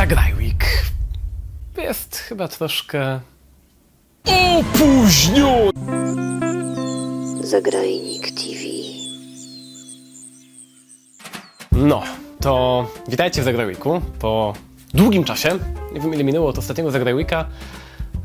Zagrajwik jest chyba troszkę opóźniony. Zagrajnik TV. No, to witajcie w Zagrajwiku po długim czasie. Nie wiem ile minęło od ostatniego Zagrajwika.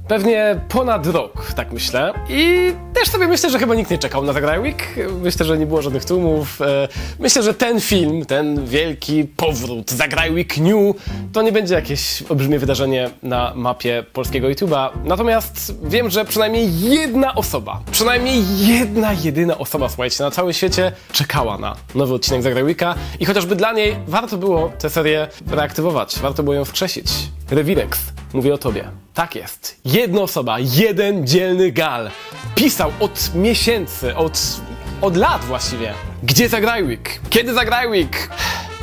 Pewnie ponad rok, tak myślę. I też sobie myślę, że chyba nikt nie czekał na Zagrajwik. Myślę, że nie było żadnych tłumów. E, Myślę, że ten film, ten wielki powrót Zagrajwik New, to nie będzie jakieś olbrzymie wydarzenie na mapie polskiego YouTube'a. Natomiast wiem, że przynajmniej jedna osoba, przynajmniej jedna, jedyna osoba, słuchajcie, na całym świecie czekała na nowy odcinek Zagrajwika i chociażby dla niej warto było tę serię reaktywować, warto było ją wskrzesić. Rewirex, mówię o tobie. Tak jest. Jedna osoba, jeden dzielny gal pisał od miesięcy, od, od lat właściwie. Gdzie Zagrajwik? Kiedy Zagrajwik?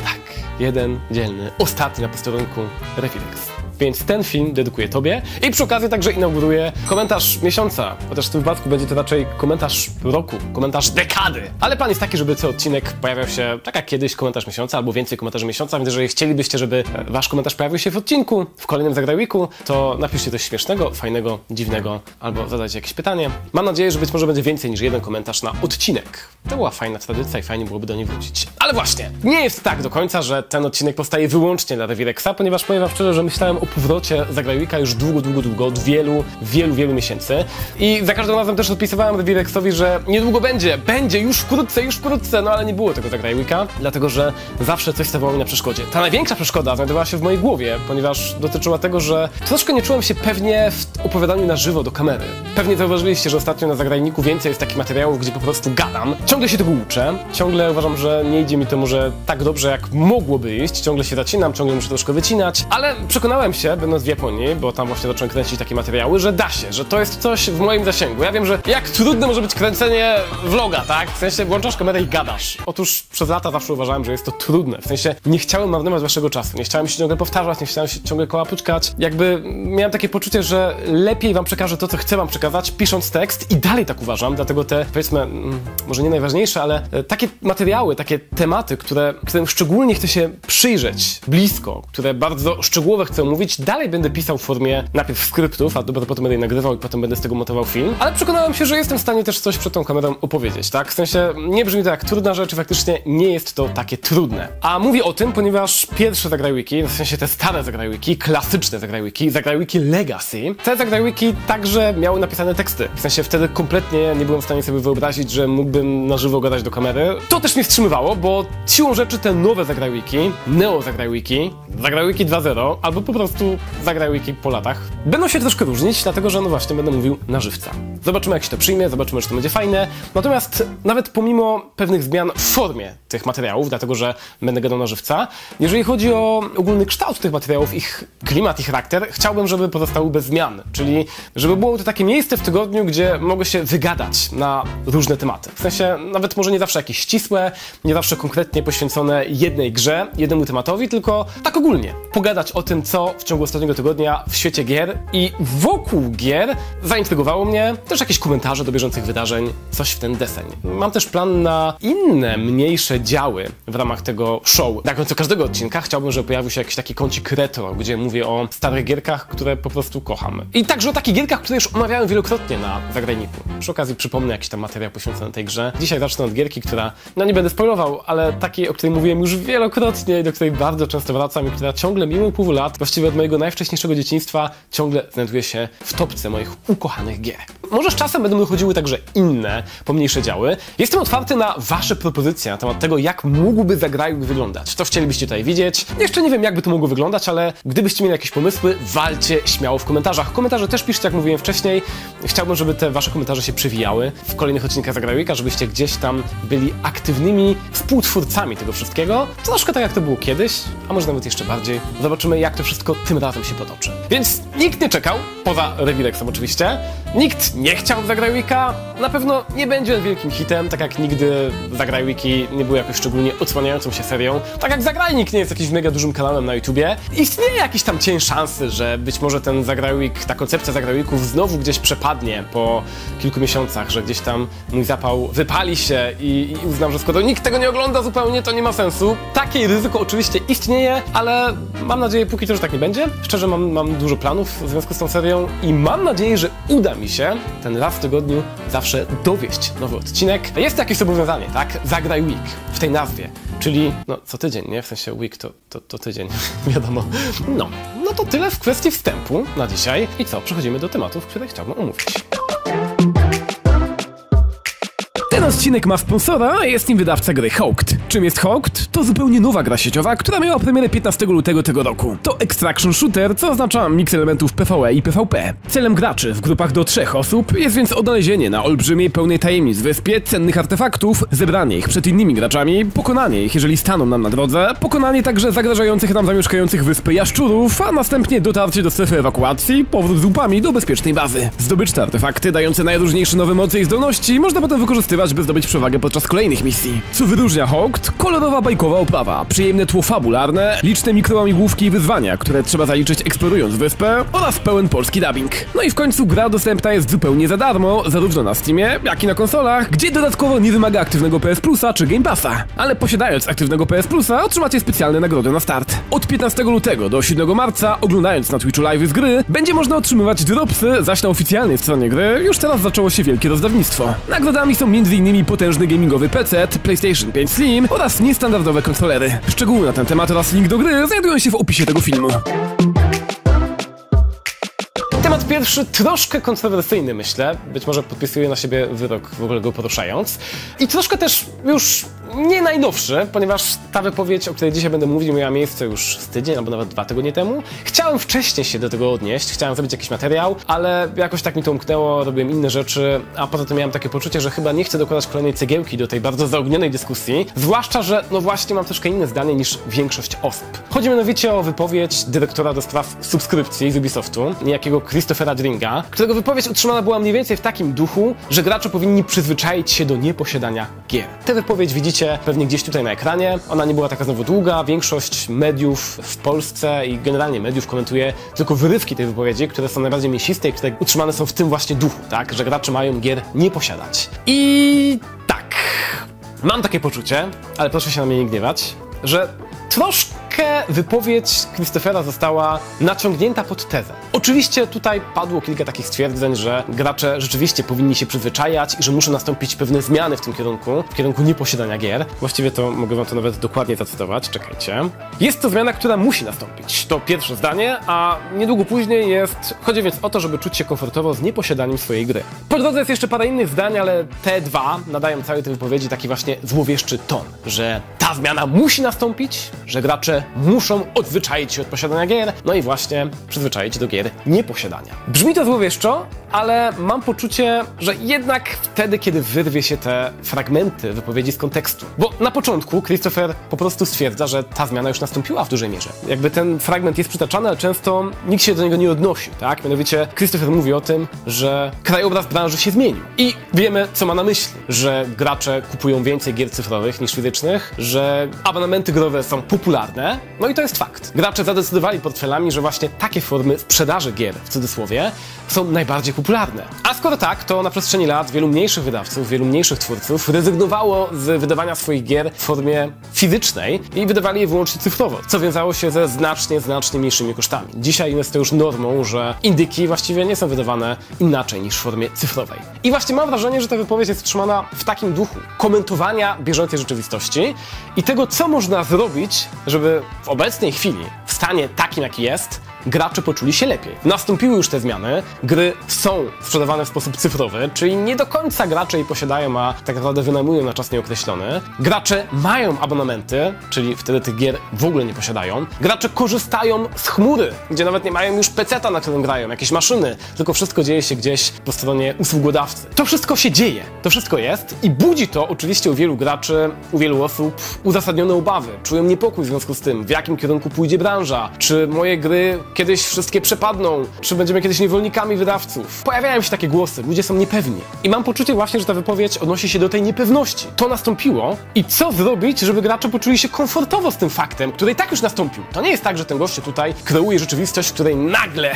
Tak, jeden dzielny, ostatni na posterunku Rewirex. Więc ten film dedykuję Tobie i przy okazji także inauguruję komentarz miesiąca, chociaż w tym wypadku będzie to raczej komentarz roku, komentarz dekady. Ale plan jest taki, żeby co odcinek pojawiał się tak jak kiedyś komentarz miesiąca albo więcej komentarzy miesiąca, więc jeżeli chcielibyście, żeby Wasz komentarz pojawił się w odcinku, w kolejnym Zagrajwiku, to napiszcie coś śmiesznego, fajnego, dziwnego albo zadajcie jakieś pytanie. Mam nadzieję, że być może będzie więcej niż jeden komentarz na odcinek. To była fajna tradycja i fajnie byłoby do niej wrócić. Ale właśnie, nie jest tak do końca, że ten odcinek powstaje wyłącznie dla Rewirexa, ponieważ powiem wam szczerze, że myślałem o powrocie Zagrajwika już długo, długo, długo, od wielu, wielu, wielu miesięcy. I za każdym razem też odpisywałem Rewirexowi, że niedługo będzie, będzie, już wkrótce, już wkrótce, no ale nie było tego Zagrajwika, dlatego że zawsze coś stawało mi na przeszkodzie. Ta największa przeszkoda znajdowała się w mojej głowie, ponieważ dotyczyła tego, że troszkę nie czułem się pewnie w opowiadaniu na żywo do kamery. Pewnie zauważyliście, że ostatnio na Zagrajniku więcej jest takich materiałów, gdzie po prostu gadam. Ciągle się tego uczę, ciągle uważam, że nie idzie mi to może tak dobrze, jak mogłoby iść, ciągle się zacinam, ciągle muszę troszkę wycinać, ale przekonałem się, będąc w Japonii, bo tam właśnie zacząłem kręcić takie materiały, że da się, że to jest coś w moim zasięgu. Ja wiem, że jak trudne może być kręcenie vloga, tak? W sensie włączasz kamerę i gadasz. Otóż przez lata zawsze uważałem, że jest to trudne. W sensie nie chciałem marnować waszego czasu, nie chciałem się ciągle powtarzać, nie chciałem się ciągle koła puczkać. Jakby miałem takie poczucie, że lepiej wam przekażę to, co chcę wam przekazać, pisząc tekst i dalej tak uważam, dlatego te, powiedzmy, mm, może nie najważniejsze, ale e, takie materiały, takie tematy, które, którym szczególnie chcę się przyjrzeć blisko, które bardzo szczegółowe chcę mówić, dalej będę pisał w formie najpierw skryptów, a dopiero potem będę je nagrywał i potem będę z tego montował film, ale przekonałem się, że jestem w stanie też coś przed tą kamerą opowiedzieć, tak? W sensie nie brzmi to jak trudna rzecz, faktycznie nie jest to takie trudne. A mówię o tym, ponieważ pierwsze zagrajwiki, w sensie te stare zagrajwiki, klasyczne zagrajwiki, zagrajwiki Legacy, te zagrajwiki także miały napisane teksty. W sensie wtedy kompletnie nie byłem w stanie sobie wyobrazić, że mógłbym na żywo gadać do kamery. To też mnie wstrzymywało, bo siłą rzeczy te nowe zagrajwiki, neo zagrajwiki, zagrajwiki 2.0, albo po prostu zagrajwiki po latach, będą się troszkę różnić, dlatego że no właśnie będę mówił na żywca. Zobaczymy jak się to przyjmie, zobaczymy, czy to będzie fajne. Natomiast nawet pomimo pewnych zmian w formie tych materiałów, dlatego że będę gadał na żywca, jeżeli chodzi o ogólny kształt tych materiałów, ich klimat, ich charakter, chciałbym, żeby pozostały bez zmian. Czyli żeby było to takie miejsce w tygodniu, gdzie mogę się wygadać na różne tematy. W sensie nawet może nie zawsze jakieś ścisłe, nie zawsze konkretnie poświęcone jednej grze, jednemu tematowi, tylko tak ogólnie. Pogadać o tym, co w ciągu ostatniego tygodnia w świecie gier i wokół gier zaintrygowało mnie, też jakieś komentarze do bieżących wydarzeń, coś w ten deseń. Mam też plan na inne, mniejsze działy w ramach tego show. Na końcu każdego odcinka chciałbym, żeby pojawił się jakiś taki kącik retro, gdzie mówię o starych gierkach, które po prostu kocham. I także o takich gierkach, które już omawiałem wielokrotnie na zagraniku. Przy okazji przypomnę jakiś tam materiał poświęcony tej grze. Dzisiaj zacznę od gierki, która, no nie będę spoilował, ale takiej, o której mówiłem już wielokrotnie i do której bardzo często wracam i która ciągle mimo upływu lat, właściwie od mojego najwcześniejszego dzieciństwa, ciągle znajduje się w topce moich ukochanych gier. Może z czasem będą wychodziły także inne, pomniejsze działy. Jestem otwarty na wasze propozycje na temat tego, jak mógłby Zagrajwik wyglądać. Co chcielibyście tutaj widzieć? Jeszcze nie wiem, jakby to mogło wyglądać, ale gdybyście mieli jakieś pomysły, walcie śmiało w komentarzach. Komentarze też piszcie, jak mówiłem wcześniej. Chciałbym, żeby te wasze komentarze się przewijały w kolejnych odcinkach Zagrajwika, żebyście gdzieś tam byli aktywnymi współtwórcami tego wszystkiego. Troszkę tak, jak to było kiedyś, a może nawet jeszcze bardziej. Zobaczymy, jak to wszystko tym razem się potoczy. Więc nikt nie czekał, poza Rewirexem oczywiście. Nikt nie chciał Zagraj Weeka, na pewno nie będzie on wielkim hitem, tak jak nigdy Zagraj Wiki nie był jakoś szczególnie odsłaniającą się serią, tak jak Zagrajnik nie jest jakimś mega dużym kanałem na YouTubie. Istnieje jakiś tam cień szansy, że być może ten Zagraj Week, ta koncepcja Zagraj Weeków znowu gdzieś przepadnie po kilku miesiącach, że gdzieś tam mój zapał wypali się i, i uznam, że skoro nikt tego nie ogląda zupełnie, to nie ma sensu. Takie ryzyko oczywiście istnieje, ale mam nadzieję póki co, że tak nie będzie. Szczerze mam, mam dużo planów w związku z tą serią i mam nadzieję, że uda mi się ten raz w tygodniu zawsze dowieść nowy odcinek. Jest jakieś zobowiązanie, tak? Zagraj week w tej nazwie, czyli no co tydzień, nie? W sensie week to, to, to tydzień, wiadomo. No, no to tyle w kwestii wstępu na dzisiaj. I co? Przechodzimy do tematów, które chciałbym omówić. Ten odcinek ma sponsora, a jest nim wydawca gry Hawked. Czym jest Hawked? To zupełnie nowa gra sieciowa, która miała premierę 15 lutego tego roku. To extraction shooter, co oznacza miks elementów PvE i PvP. Celem graczy w grupach do trzech osób jest więc odnalezienie na olbrzymiej, pełnej tajemnic wyspie cennych artefaktów, zebranie ich przed innymi graczami, pokonanie ich, jeżeli staną nam na drodze, pokonanie także zagrażających nam zamieszkających wyspy jaszczurów, a następnie dotarcie do strefy ewakuacji, powrót z łupami do bezpiecznej bazy. Zdobyczne artefakty, dające najróżniejsze nowe moce i zdolności, można potem wykorzystywać, by zdobyć przewagę podczas kolejnych misji. Co wyróżnia Hawked? Kolorowa bajkowa oprawa, przyjemne tło fabularne, liczne mikrołamigłówki i wyzwania, które trzeba zaliczyć eksplorując wyspę oraz pełen polski dubbing. No i w końcu gra dostępna jest zupełnie za darmo, zarówno na Steamie, jak i na konsolach, gdzie dodatkowo nie wymaga aktywnego PS Plusa czy Game Passa. Ale posiadając aktywnego PS Plusa otrzymacie specjalne nagrody na start. Od 15 lutego do 7 marca, oglądając na Twitchu live z gry, będzie można otrzymywać dropsy, zaś na oficjalnej stronie gry już teraz zaczęło się wielkie rozdawnictwo. Nagrodami są m.in. potężny gamingowy PC, PlayStation 5 Slim oraz niestandardowe kontrolery. Szczegóły na ten temat oraz link do gry znajdują się w opisie tego filmu. Temat pierwszy troszkę kontrowersyjny, myślę. Być może podpisuje na siebie wyrok, w ogóle go poruszając. I troszkę też już nie najnowszy, ponieważ ta wypowiedź, o której dzisiaj będę mówił, miała miejsce już z tydzień albo nawet dwa tygodnie temu. Chciałem wcześniej się do tego odnieść, chciałem zrobić jakiś materiał, ale jakoś tak mi to umknęło, robiłem inne rzeczy, a poza tym miałem takie poczucie, że chyba nie chcę dokładać kolejnej cegiełki do tej bardzo zaognionej dyskusji. Zwłaszcza, że no właśnie mam troszkę inne zdanie niż większość osób. Chodzi mianowicie o wypowiedź dyrektora do spraw subskrypcji z Ubisoftu, niejakiego Christophera Dringa, którego wypowiedź utrzymana była mniej więcej w takim duchu, że gracze powinni przyzwyczaić się do nieposiadania gier. Tę wypowiedź widzicie pewnie gdzieś tutaj na ekranie. Ona nie była taka znowu długa. Większość mediów w Polsce i generalnie mediów komentuje tylko wyrywki tej wypowiedzi, które są najbardziej mięsiste i które utrzymane są w tym właśnie duchu, tak? Że gracze mają gier nie posiadać. I tak, mam takie poczucie, ale proszę się na mnie nie gniewać, że troszkę wypowiedź Christophera została naciągnięta pod tezę. Oczywiście tutaj padło kilka takich stwierdzeń, że gracze rzeczywiście powinni się przyzwyczajać i że muszą nastąpić pewne zmiany w tym kierunku, w kierunku nieposiadania gier. Właściwie to mogę wam to nawet dokładnie zacytować, czekajcie. Jest to zmiana, która musi nastąpić. To pierwsze zdanie, a niedługo później jest... Chodzi więc o to, żeby czuć się komfortowo z nieposiadaniem swojej gry. Po drodze jest jeszcze parę innych zdań, ale te dwa nadają całej tej wypowiedzi taki właśnie złowieszczy ton, że ta zmiana musi nastąpić, że gracze muszą odzwyczaić się od posiadania gier, no i właśnie przyzwyczaić do gier nieposiadania. Brzmi to złowieszczo, ale mam poczucie, że jednak wtedy, kiedy wyrwie się te fragmenty wypowiedzi z kontekstu. Bo na początku Christopher po prostu stwierdza, że ta zmiana już nastąpiła w dużej mierze. Jakby ten fragment jest przytaczany, ale często nikt się do niego nie odnosi, tak? Mianowicie Christopher mówi o tym, że krajobraz branży się zmienił. I wiemy, co ma na myśli, że gracze kupują więcej gier cyfrowych niż fizycznych, że abonamenty growe są popularne, no i to jest fakt. Gracze zadecydowali portfelami, że właśnie takie formy sprzedaży gier, w cudzysłowie, są najbardziej popularne. A skoro tak, to na przestrzeni lat wielu mniejszych wydawców, wielu mniejszych twórców rezygnowało z wydawania swoich gier w formie fizycznej i wydawali je wyłącznie cyfrowo, co wiązało się ze znacznie, znacznie mniejszymi kosztami. Dzisiaj jest to już normą, że indyki właściwie nie są wydawane inaczej niż w formie cyfrowej. I właśnie mam wrażenie, że ta wypowiedź jest trzymana w takim duchu komentowania bieżącej rzeczywistości i tego, co można zrobić, żeby w obecnej chwili, w stanie takim, jaki jest, gracze poczuli się lepiej. Nastąpiły już te zmiany, gry są sprzedawane w sposób cyfrowy, czyli nie do końca gracze je posiadają, a tak naprawdę wynajmują na czas nieokreślony. Gracze mają abonamenty, czyli wtedy tych gier w ogóle nie posiadają. Gracze korzystają z chmury, gdzie nawet nie mają już peceta, na którym grają, jakieś maszyny, tylko wszystko dzieje się gdzieś po stronie usługodawcy. To wszystko się dzieje, to wszystko jest i budzi to oczywiście u wielu graczy, u wielu osób uzasadnione obawy. Czują niepokój w związku z tym, w jakim kierunku pójdzie branża, czy moje gry kiedyś wszystkie przepadną, czy będziemy kiedyś niewolnikami wydawców. Pojawiają się takie głosy, ludzie są niepewni. I mam poczucie właśnie, że ta wypowiedź odnosi się do tej niepewności. To nastąpiło i co zrobić, żeby gracze poczuli się komfortowo z tym faktem, który i tak już nastąpił. To nie jest tak, że ten gościu tutaj kreuje rzeczywistość, w której nagle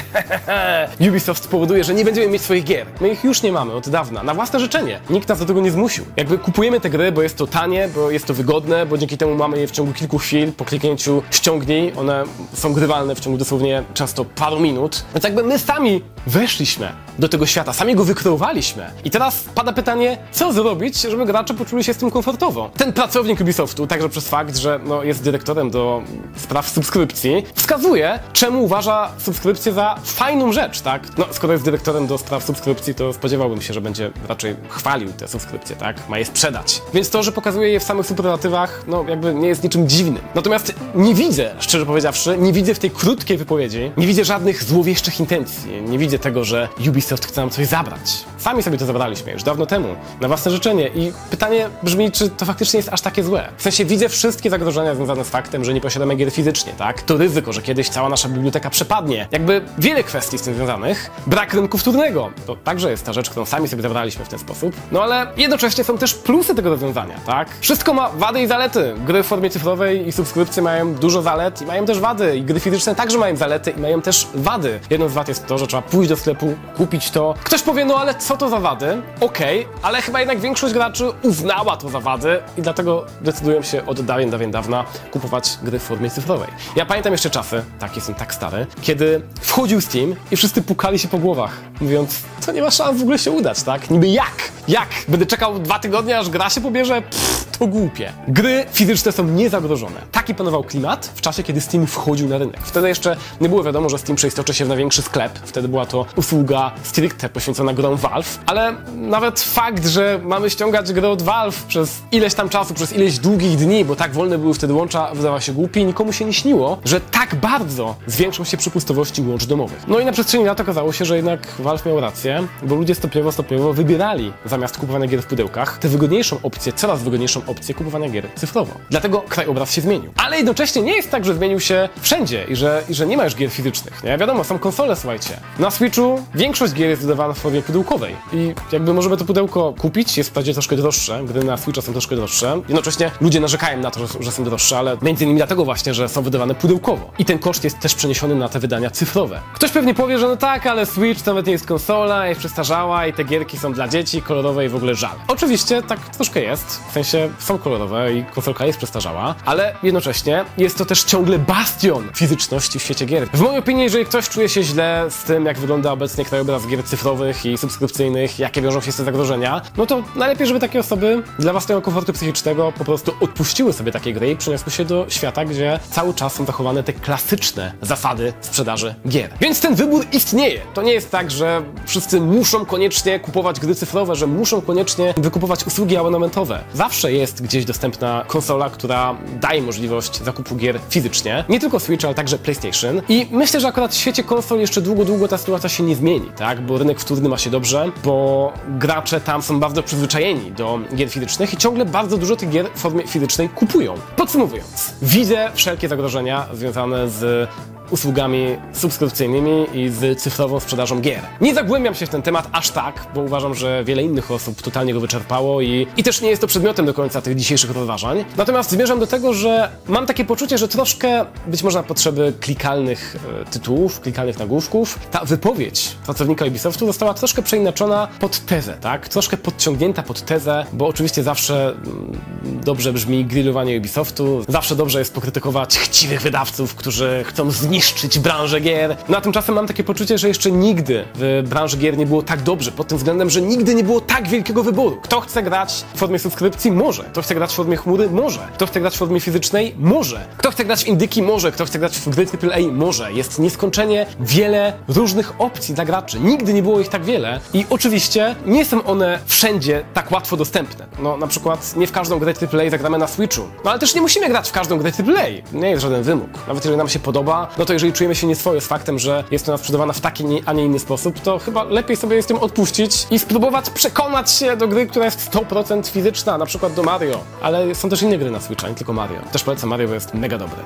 Ubisoft spowoduje, że nie będziemy mieć swoich gier. My ich już nie mamy od dawna, na własne życzenie. Nikt nas do tego nie zmusił. Jakby kupujemy te gry, bo jest to tanie, bo jest to wygodne, bo dzięki temu mamy je w ciągu kilku chwil, po kliknięciu ściągnij, one są grywalne w ciągu dosłownie często paru minut. Więc jakby my sami weszliśmy do tego świata, sami go wykreowaliśmy. I teraz pada pytanie, co zrobić, żeby gracze poczuli się z tym komfortowo. Ten pracownik Ubisoftu, także przez fakt, że no, jest dyrektorem do spraw subskrypcji, wskazuje, czemu uważa subskrypcję za fajną rzecz, tak? No, skoro jest dyrektorem do spraw subskrypcji, to spodziewałbym się, że będzie raczej chwalił te subskrypcje, tak? Ma je sprzedać. Więc to, że pokazuje je w samych superlatywach, no jakby nie jest niczym dziwnym. Natomiast nie widzę, szczerze powiedziawszy, nie widzę w tej krótkiej wypowiedzi, nie widzę żadnych złowieszczych intencji. Nie widzę tego, że Ubisoft chce nam coś zabrać. Sami sobie to zabraliśmy już dawno temu, na własne życzenie. I pytanie brzmi, czy to faktycznie jest aż takie złe? W sensie widzę wszystkie zagrożenia związane z faktem, że nie posiadamy gier fizycznie, tak? To ryzyko, że kiedyś cała nasza biblioteka przepadnie. Jakby wiele kwestii z tym związanych. Brak rynku wtórnego. To także jest ta rzecz, którą sami sobie zabraliśmy w ten sposób. No ale jednocześnie są też plusy tego rozwiązania, tak? Wszystko ma wady i zalety. Gry w formie cyfrowej i subskrypcje mają dużo zalet i mają też wady. I gry fizyczne także mają zalety i mają też wady. Jedną z wad jest to, że trzeba pójść do sklepu, kupić to. Ktoś powie, no ale co to za wady? Okej, okay, ale chyba jednak większość graczy uznała to za wady i dlatego decydują się od dawien, dawien dawna kupować gry w formie cyfrowej. Ja pamiętam jeszcze czasy, tak jestem tak stary, kiedy wchodził Steam i wszyscy pukali się po głowach, mówiąc, to nie ma szans w ogóle się udać, tak? Niby jak? Jak? Będę czekał dwa tygodnie, aż gra się pobierze? Pff, to głupie. Gry fizyczne są niezagrożone. Taki panował klimat w czasie, kiedy Steam wchodził na rynek. Wtedy jeszcze nie było wiadomo, że Steam przeistoczy się w największy sklep. Wtedy była to usługa stricte poświęcona grom Valve, ale nawet fakt, że mamy ściągać grę od Valve przez ileś tam czasu, przez ileś długich dni, bo tak wolne były wtedy łącza, wydawał się głupi i nikomu się nie śniło, że tak bardzo zwiększą się przepustowości łącz domowych. No i na przestrzeni lat okazało się, że jednak Valve miał rację, bo ludzie stopniowo, stopniowo wybierali zamiast kupowania gier w pudełkach tę wygodniejszą opcję, coraz wygodniejszą opcję kupowania gier cyfrowo. Dlatego krajobraz się zmienił. Ale jednocześnie nie jest tak, że zmienił się wszędzie i że, i że nie ma już gier fizycznych, nie? Wiadomo, są konsole, słuchajcie. Na Switchu większość gier jest wydawana w formie pudełkowej i jakby możemy to pudełko kupić, jest wprawdzie troszkę droższe, gdy na Switcha są troszkę droższe. Jednocześnie ludzie narzekają na to, że są droższe, ale między innymi dlatego właśnie, że są wydawane pudełkowo. I ten koszt jest też przeniesiony na te wydania cyfrowe. Ktoś pewnie powie, że no tak, ale Switch to nawet nie jest konsola, jest przestarzała i te gierki są dla dzieci, kolorowe i w ogóle żal. Oczywiście tak troszkę jest, w sensie są kolorowe i konsolka jest przestarzała, ale jednocześnie jest to też ciągle bastion fizyczności w świecie gier. W mojej opinii, jeżeli ktoś czuje się źle z tym, jak wygląda obecnie krajobraz gier cyfrowych i subskrypcyjnych, jakie wiążą się z tym zagrożenia, no to najlepiej, żeby takie osoby dla własnego komfortu psychicznego po prostu odpuściły sobie takie gry i przeniosły się do świata, gdzie cały czas są zachowane te klasyczne zasady sprzedaży gier. Więc ten wybór istnieje. To nie jest tak, że wszyscy muszą koniecznie kupować gry cyfrowe, że muszą koniecznie wykupować usługi abonamentowe. Zawsze jest gdzieś dostępna konsola, która daje możliwość zakupu gier fizycznie. Nie tylko Switch, ale także PlayStation. I myślę, że akurat w świecie konsol jeszcze długo, długo ta sytuacja się nie zmieni, tak? Bo rynek wtórny ma się dobrze, bo gracze tam są bardzo przyzwyczajeni do gier fizycznych i ciągle bardzo dużo tych gier w formie fizycznej kupują. Podsumowując, widzę wszelkie zagrożenia związane z usługami subskrypcyjnymi i z cyfrową sprzedażą gier. Nie zagłębiam się w ten temat aż tak, bo uważam, że wiele innych osób totalnie go wyczerpało i, i też nie jest to przedmiotem do końca tych dzisiejszych rozważań. Natomiast zmierzam do tego, że mam takie poczucie, że troszkę być może na potrzeby klikalnych e, tytułów, klikalnych nagłówków, ta wypowiedź pracownika Ubisoftu została troszkę przeinaczona pod tezę, tak? Troszkę podciągnięta pod tezę, bo oczywiście zawsze mm, dobrze brzmi grillowanie Ubisoftu, zawsze dobrze jest pokrytykować chciwych wydawców, którzy chcą zniszczyć zniszczyć branżę gier. No a tymczasem mam takie poczucie, że jeszcze nigdy w branży gier nie było tak dobrze, pod tym względem, że nigdy nie było tak wielkiego wyboru. Kto chce grać w formie subskrypcji? Może. Kto chce grać w formie chmury? Może. Kto chce grać w formie fizycznej? Może. Kto chce grać w indyki? Może. Kto chce grać w gry AAA? Może. Jest nieskończenie wiele różnych opcji dla graczy. Nigdy nie było ich tak wiele i oczywiście nie są one wszędzie tak łatwo dostępne. No na przykład nie w każdą grę AAA zagramy na Switchu. No ale też nie musimy grać w każdą grę AAA. Nie jest żaden wymóg. Nawet jeżeli nam się podoba, no to jeżeli czujemy się nieswojo z faktem, że jest ona sprzedawana w taki, a nie inny sposób, to chyba lepiej sobie z tym odpuścić i spróbować przekonać się do gry, która jest 100% fizyczna, na przykład do Mario. Ale są też inne gry na Switcha, nie tylko Mario. Też polecam Mario, bo jest mega dobry.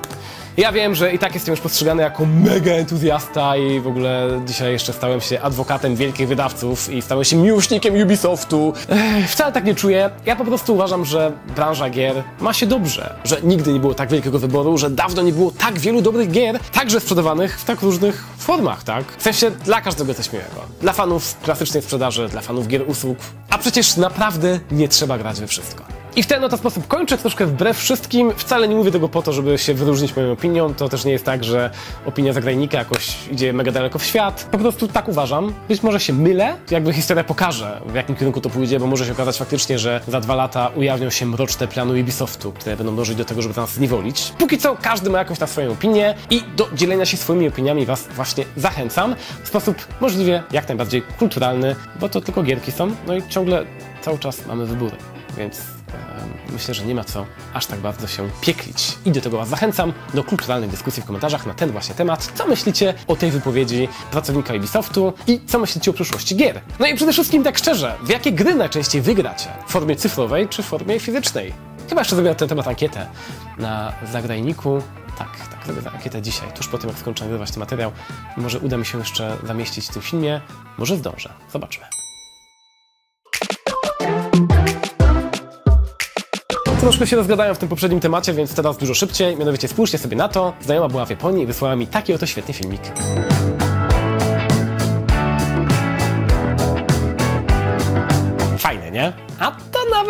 Ja wiem, że i tak jestem już postrzegany jako mega entuzjasta i w ogóle dzisiaj jeszcze stałem się adwokatem wielkich wydawców i stałem się miłośnikiem Ubisoftu. Ech, wcale tak nie czuję. Ja po prostu uważam, że branża gier ma się dobrze, że nigdy nie było tak wielkiego wyboru, że dawno nie było tak wielu dobrych gier, także sprzedawanych w tak różnych formach, tak? W sensie dla każdego coś miłego. Dla fanów klasycznej sprzedaży, dla fanów gier usług. A przecież naprawdę nie trzeba grać we wszystko. I w ten oto sposób kończę, troszkę wbrew wszystkim. Wcale nie mówię tego po to, żeby się wyróżnić moją opinią. To też nie jest tak, że opinia zagrajnika jakoś idzie mega daleko w świat. Po prostu tak uważam. Być może się mylę, jakby historia pokaże, w jakim kierunku to pójdzie, bo może się okazać faktycznie, że za dwa lata ujawnią się mroczne plany Ubisoftu, które będą dążyć do tego, żeby nas zniewolić. Póki co każdy ma jakąś tam swoją opinię i do dzielenia się swoimi opiniami was właśnie zachęcam w sposób możliwie jak najbardziej kulturalny, bo to tylko gierki są, no i ciągle cały czas mamy wybory, więc myślę, że nie ma co aż tak bardzo się pieklić. I do tego Was zachęcam do kulturalnej dyskusji w komentarzach na ten właśnie temat. Co myślicie o tej wypowiedzi pracownika Ubisoftu i co myślicie o przyszłości gier? No i przede wszystkim tak szczerze, w jakie gry najczęściej wygracie? W formie cyfrowej czy w formie fizycznej? Chyba jeszcze zrobię na ten temat ankietę na zagrajniku. Tak, tak, zrobię ankietę dzisiaj, tuż po tym, jak skończę nagrywać ten materiał. Może uda mi się jeszcze zamieścić w tym filmie, może zdążę. Zobaczmy. Troszkę się rozgadałem w tym poprzednim temacie, więc teraz dużo szybciej. Mianowicie spójrzcie sobie na to. Znajoma była w Japonii i wysłała mi taki oto świetny filmik. Fajne, nie? A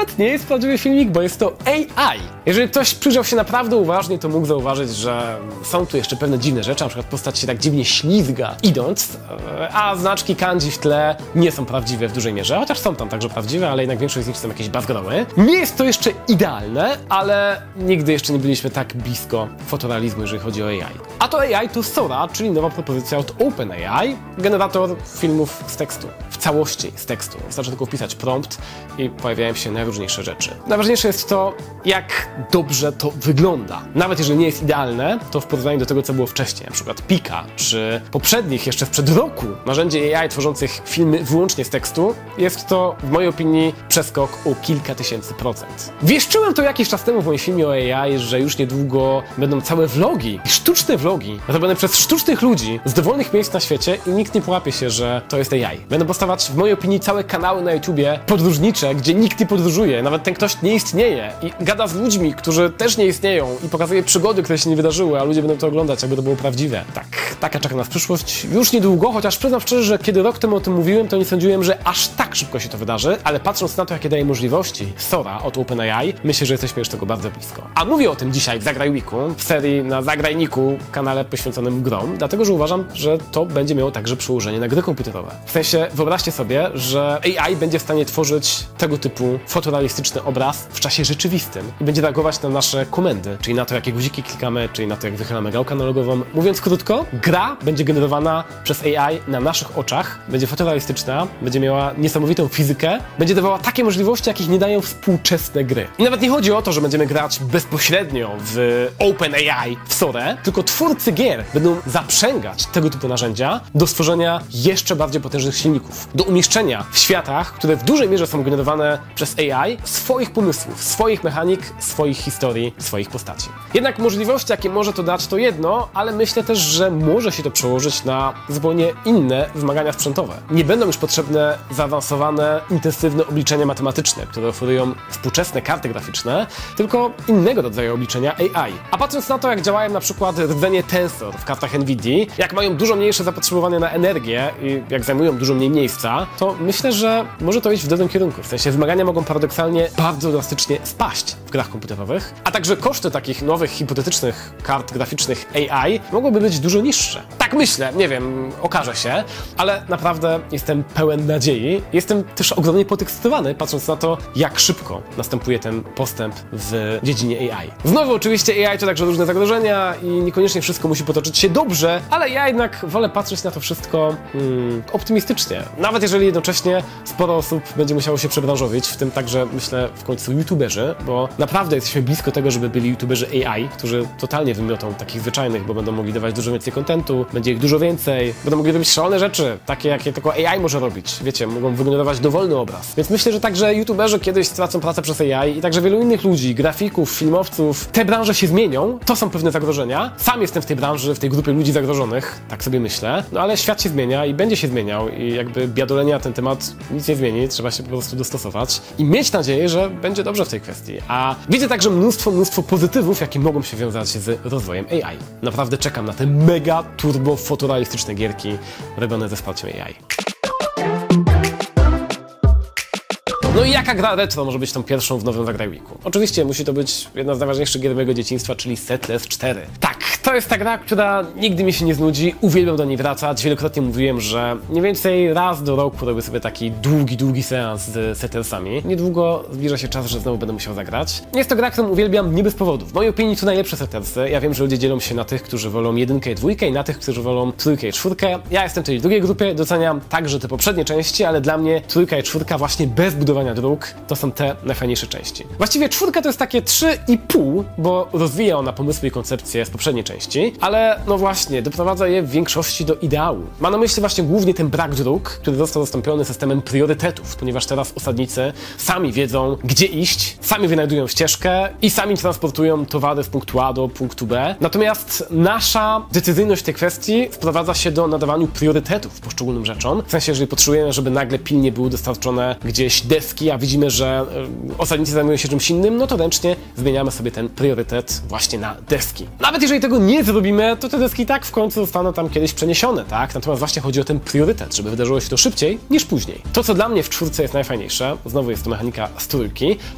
nawet nie jest prawdziwy filmik, bo jest to AI. Jeżeli ktoś przyjrzał się naprawdę uważnie, to mógł zauważyć, że są tu jeszcze pewne dziwne rzeczy, na przykład postać się tak dziwnie ślizga idąc, e, a znaczki kanji w tle nie są prawdziwe w dużej mierze, chociaż są tam także prawdziwe, ale jednak większość z nich są jakieś bazgromy. Nie jest to jeszcze idealne, ale nigdy jeszcze nie byliśmy tak blisko fotorealizmu, jeżeli chodzi o AI. A to AI to Sora, czyli nowa propozycja od OpenAI, generator filmów z tekstu. Całości z tekstu. Wystarczy tylko wpisać prompt i pojawiają się najróżniejsze rzeczy. Najważniejsze jest to, jak dobrze to wygląda. Nawet jeżeli nie jest idealne, to w porównaniu do tego, co było wcześniej, na przykład Pika, czy poprzednich, jeszcze sprzed roku, narzędzie AI tworzących filmy wyłącznie z tekstu, jest to, w mojej opinii, przeskok o kilka tysięcy procent. Wieszczyłem to jakiś czas temu w moim filmie o AI, że już niedługo będą całe vlogi, sztuczne vlogi, robione przez sztucznych ludzi z dowolnych miejsc na świecie i nikt nie połapie się, że to jest AI. Będą w mojej opinii, całe kanały na YouTubie podróżnicze, gdzie nikt nie podróżuje, nawet ten ktoś nie istnieje i gada z ludźmi, którzy też nie istnieją i pokazuje przygody, które się nie wydarzyły, a ludzie będą to oglądać, jakby to było prawdziwe. Tak, taka czeka nas przyszłość. Już niedługo, chociaż przyznam szczerze, że kiedy rok temu o tym mówiłem, to nie sądziłem, że aż tak szybko się to wydarzy, ale patrząc na to, jakie daje możliwości Sora od OpenAI, myślę, że jesteśmy już tego bardzo blisko. A mówię o tym dzisiaj w Zagraj Weeku, w serii na Zagrajniku, kanale poświęconym grom, dlatego, że uważam, że to będzie miało także przełożenie na gry komputerowe. W sensie, wyobraźcie sobie, że AI będzie w stanie tworzyć tego typu fotorealistyczny obraz w czasie rzeczywistym i będzie reagować na nasze komendy, czyli na to, jakie guziki klikamy, czyli na to, jak wychylamy gałkę analogową. Mówiąc krótko, gra będzie generowana przez AI na naszych oczach, będzie fotorealistyczna, będzie miała niesamowitą fizykę, będzie dawała takie możliwości, jakich nie dają współczesne gry. I nawet nie chodzi o to, że będziemy grać bezpośrednio w OpenAI, w Sore, tylko twórcy gier będą zaprzęgać tego typu narzędzia do stworzenia jeszcze bardziej potężnych silników, do umieszczenia w światach, które w dużej mierze są generowane przez AI, swoich pomysłów, swoich mechanik, swoich historii, swoich postaci. Jednak możliwości, jakie może to dać, to jedno, ale myślę też, że może się to przełożyć na zupełnie inne wymagania sprzętowe. Nie będą już potrzebne zaawansowane, intensywne obliczenia matematyczne, które oferują współczesne karty graficzne, tylko innego rodzaju obliczenia AI. A patrząc na to, jak działają na przykład rdzenie Tensor w kartach NVIDIA, jak mają dużo mniejsze zapotrzebowanie na energię i jak zajmują dużo mniej miejsca, to myślę, że może to iść w dobrym kierunku. W sensie wymagania mogą paradoksalnie bardzo drastycznie spaść w grach komputerowych, a także koszty takich nowych, hipotetycznych kart graficznych AI mogłyby być dużo niższe. Tak myślę, nie wiem, okaże się, ale naprawdę jestem pełen nadziei. Jestem też ogromnie podekscytowany, patrząc na to, jak szybko następuje ten postęp w dziedzinie AI. Znowu, oczywiście AI to także różne zagrożenia i niekoniecznie wszystko musi potoczyć się dobrze, ale ja jednak wolę patrzeć na to wszystko hmm, optymistycznie. Nawet jeżeli jednocześnie sporo osób będzie musiało się przebranżowić, w tym także, myślę, w końcu youtuberzy, bo naprawdę jesteśmy blisko tego, żeby byli youtuberzy AI, którzy totalnie wymiotą takich zwyczajnych, bo będą mogli dawać dużo więcej kontentu, będzie ich dużo więcej, będą mogli robić szalone rzeczy, takie jakie tylko AI może robić. Wiecie, mogą wygenerować dowolny obraz. Więc myślę, że także youtuberzy kiedyś stracą pracę przez AI i także wielu innych ludzi, grafików, filmowców. Te branże się zmienią, to są pewne zagrożenia. Sam jestem w tej branży, w tej grupie ludzi zagrożonych, tak sobie myślę. No ale świat się zmienia i będzie się zmieniał i jakby biadolenia ten temat nic nie zmieni, trzeba się po prostu dostosować i mieć nadzieję, że będzie dobrze w tej kwestii. A widzę także mnóstwo, mnóstwo pozytywów, jakie mogą się wiązać z rozwojem AI. Naprawdę czekam na te mega turbo fotorealistyczne gierki robione ze wsparciem AI. No i jaka gra retro może być tą pierwszą w nowym Zagraj Weeku? Oczywiście musi to być jedna z najważniejszych gier mojego dzieciństwa, czyli Settlers 4. Tak, to jest ta gra, która nigdy mi się nie znudzi, uwielbiam do niej wracać. Wielokrotnie mówiłem, że mniej więcej raz do roku robię sobie taki długi, długi seans z Settlersami. Niedługo zbliża się czas, że znowu będę musiał zagrać. Jest to gra, którą uwielbiam nie bez powodu. W mojej opinii to najlepsze Settlesy. Ja wiem, że ludzie dzielą się na tych, którzy wolą jedynkę i dwójkę i na tych, którzy wolą trójkę i czwórkę. Ja jestem tej drugiej grupie, doceniam także te poprzednie części, ale dla mnie trójka i czwórka właśnie bez budowania dróg to są te najfajniejsze części. Właściwie czwórka to jest takie 3,5, bo rozwija ona pomysły i koncepcje z poprzedniej części, ale no właśnie, doprowadza je w większości do ideału. Ma na myśli właśnie głównie ten brak dróg, który został zastąpiony systemem priorytetów, ponieważ teraz osadnicy sami wiedzą, gdzie iść, sami wynajdują ścieżkę i sami transportują towary z punktu A do punktu B. Natomiast nasza decyzyjność w tej kwestii sprowadza się do nadawaniu priorytetów poszczególnym rzeczom. W sensie, jeżeli potrzebujemy, żeby nagle pilnie były dostarczone gdzieś deski, a widzimy, że y, osadnicy zajmują się czymś innym, no to ręcznie zmieniamy sobie ten priorytet właśnie na deski. Nawet jeżeli tego nie zrobimy, to te deski tak w końcu zostaną tam kiedyś przeniesione, tak? Natomiast właśnie chodzi o ten priorytet, żeby wydarzyło się to szybciej niż później. To, co dla mnie w czwórce jest najfajniejsze, znowu jest to mechanika z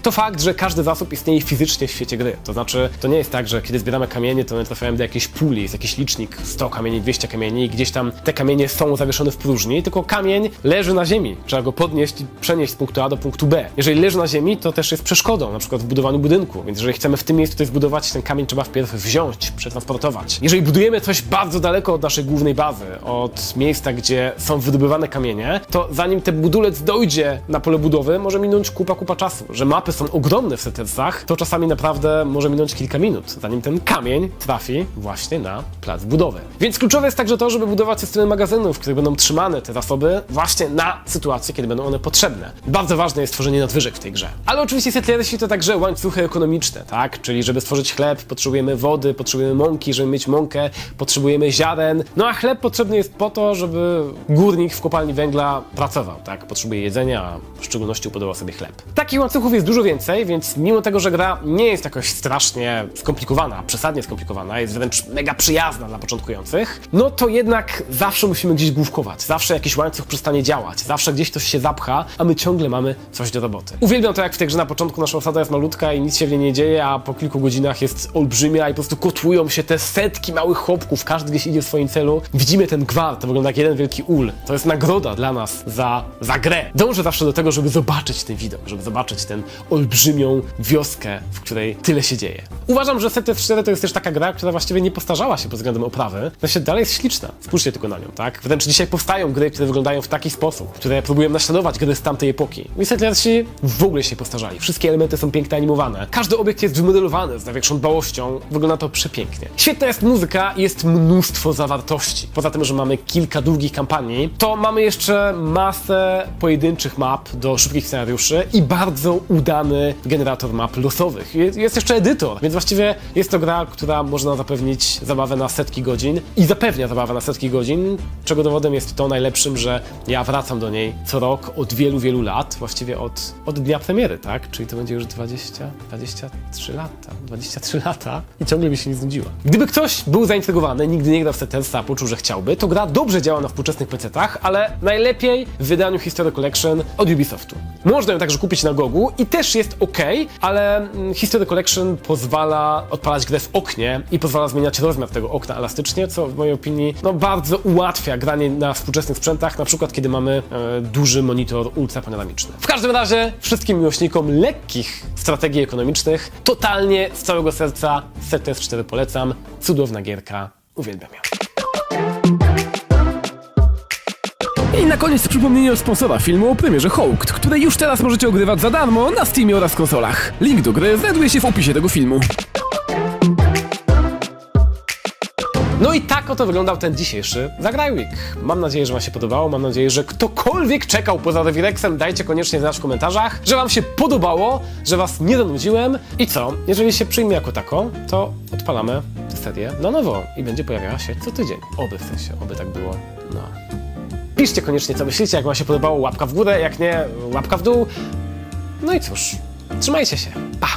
to fakt, że każdy zasób istnieje fizycznie w świecie gry. To znaczy, to nie jest tak, że kiedy zbieramy kamienie, to one trafiają do jakiejś puli, jest jakiś licznik 100 kamieni, 200 kamieni i gdzieś tam te kamienie są zawieszone w próżni, tylko kamień leży na ziemi. Trzeba go podnieść i przenieść z punktu A do punktu B. Jeżeli leży na ziemi, to też jest przeszkodą, na przykład w budowaniu budynku. Więc jeżeli chcemy w tym miejscu coś zbudować, ten kamień trzeba wpierw wziąć, przetransportować. Jeżeli budujemy coś bardzo daleko od naszej głównej bazy, od miejsca, gdzie są wydobywane kamienie, to zanim ten budulec dojdzie na pole budowy, może minąć kupa, kupa czasu. Że mapy są ogromne w Settlesach, to czasami naprawdę może minąć kilka minut, zanim ten kamień trafi właśnie na plac budowy. Więc kluczowe jest także to, żeby budować systemy magazynów, w których będą trzymane te zasoby właśnie na sytuacje, kiedy będą one potrzebne. Bardzo ważne jest tworzenie nadwyżek w tej grze. Ale oczywiście Settlersi to także łańcuchy ekonomiczne, tak? Czyli żeby stworzyć chleb, potrzebujemy wody, potrzebujemy mąki, żeby mieć mąkę, potrzebujemy ziaren. No a chleb potrzebny jest po to, żeby górnik w kopalni węgla pracował, tak? Potrzebuje jedzenia, a w szczególności upodoba sobie chleb. Takich łańcuchów jest dużo więcej, więc mimo tego, że gra nie jest jakoś strasznie skomplikowana, przesadnie skomplikowana, jest wręcz mega przyjazna dla początkujących, no to jednak zawsze musimy gdzieś główkować, zawsze jakiś łańcuch przestanie działać, zawsze gdzieś coś się zapcha, a my ciągle mamy coś do roboty. Uwielbiam to, jak w tej grze na początku nasza osada jest malutka i nic się w niej nie dzieje, a po kilku godzinach jest olbrzymia i po prostu kotłują się te setki małych chłopków, każdy gdzieś idzie w swoim celu. Widzimy ten gwar, to wygląda jak jeden wielki ul. To jest nagroda dla nas za, za grę. Dążę zawsze do tego, żeby zobaczyć ten widok, żeby zobaczyć tę olbrzymią wioskę, w której tyle się dzieje. Uważam, że Settlers 4 to jest też taka gra, która właściwie nie postarzała się pod względem oprawy. W sensie dalej jest śliczna. Spójrzcie tylko na nią, tak? Wręcz dzisiaj powstają gry, które wyglądają w taki sposób, które próbują naśladować gry z tamtej epoki. I Settlersi w ogóle się nie postarzali. Wszystkie elementy są pięknie animowane. Każdy obiekt jest wymodelowany z największą dbałością. Wygląda to przepięknie. Świetna jest muzyka i jest mnóstwo zawartości. Poza tym, że mamy kilka długich kampanii, to mamy jeszcze masę pojedynczych map do szybkich scenariuszy i bardzo udany generator map losowych. Jest jeszcze edytor, więc właściwie jest to gra, która można zapewnić zabawę na setki godzin i zapewnia zabawę na setki godzin, czego dowodem jest to najlepszym, że ja wracam do niej co rok od wielu, wielu lat, właściwie od, od dnia premiery, tak? Czyli to będzie już 20, 23 lata, 23 lata i ciągle mi się nie znudziła. Gdyby ktoś był zaintrygowany, nigdy nie grał w Settlesa, poczuł, że chciałby, to gra dobrze działa na współczesnych PC-tach, ale najlepiej w wydaniu History Collection od Ubisoftu. Można ją także kupić na Gogu i też jest ok, ale mm, History Collection pozwala odpalać grę w oknie i pozwala zmieniać rozmiar tego okna elastycznie, co w mojej opinii no, bardzo ułatwia granie na współczesnych sprzętach, na przykład kiedy mamy e, duży monitor ultrapanoramiczny. Każdym razie wszystkim miłośnikom lekkich strategii ekonomicznych totalnie z całego serca Settlers 4 polecam. Cudowna gierka, uwielbiam ją. I na koniec przypomnienie o sponsora filmu o premierze Hołkt, które już teraz możecie ogrywać za darmo na Steamie oraz konsolach. Link do gry znajduje się w opisie tego filmu. No i tak oto wyglądał ten dzisiejszy Zagraj Week. Mam nadzieję, że Wam się podobało, mam nadzieję, że ktokolwiek czekał poza Revirexem, dajcie koniecznie znać w komentarzach, że Wam się podobało, że Was nie zanudziłem i co, jeżeli się przyjmie jako tako, to odpalamy serię na nowo i będzie pojawiała się co tydzień. Oby w sensie, oby tak było. No. Piszcie koniecznie, co myślicie, jak Wam się podobało, łapka w górę, jak nie, łapka w dół. No i cóż, trzymajcie się. Pa!